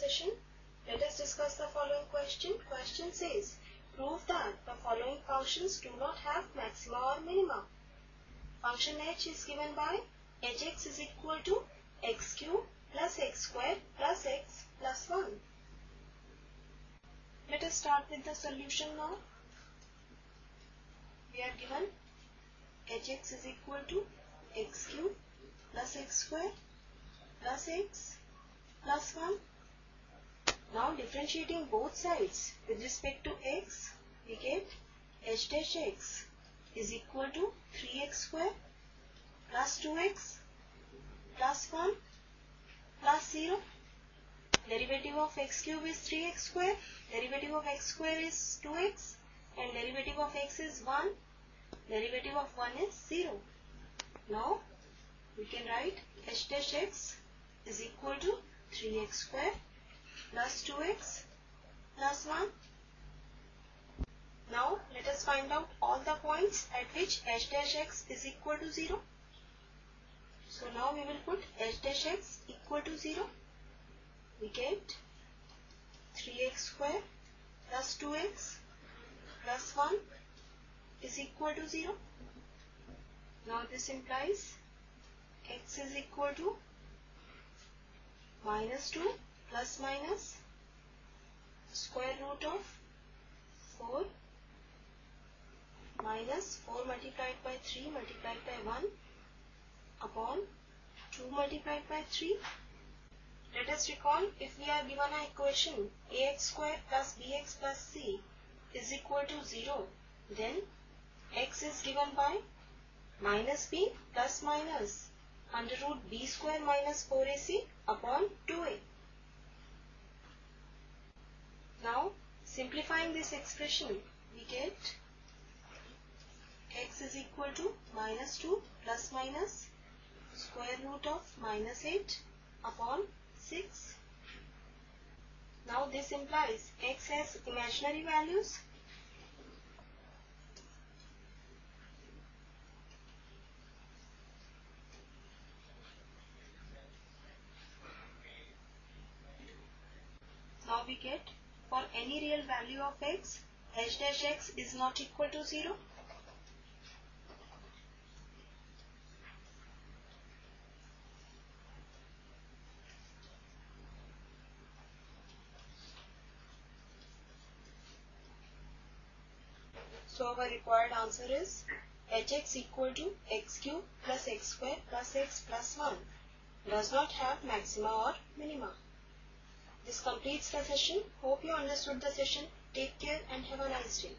session. Let us discuss the following question. Question says, prove that the following functions do not have maxima or minima. Function h is given by hx is equal to x cube plus x square plus x plus 1. Let us start with the solution now. We are given hx is equal to x cube plus x square plus x plus 1. Now differentiating both sides with respect to x, we get h dash x is equal to 3x square plus 2x plus 1 plus 0. Derivative of x cube is 3x square, derivative of x square is 2x and derivative of x is 1, derivative of 1 is 0. Now we can write h dash x is equal to 3x square plus 2x plus 1. Now let us find out all the points at which h dash x is equal to 0. So now we will put h dash x equal to 0. We get 3x square plus 2x plus 1 is equal to 0. Now this implies x is equal to minus 2 plus minus square root of 4 minus 4 multiplied by 3 multiplied by 1 upon 2 multiplied by 3. Let us recall if we are given an equation ax square plus bx plus c is equal to 0 then x is given by minus b plus minus under root b square minus 4ac upon 2a. Now simplifying this expression we get x is equal to minus 2 plus minus square root of minus 8 upon 6. Now this implies x has imaginary values. Now we get for any real value of x, h dash x is not equal to 0. So our required answer is hx equal to x cube plus x square plus x plus 1 does not have maxima or minima. This completes the session. Hope you understood the session. Take care and have a nice day.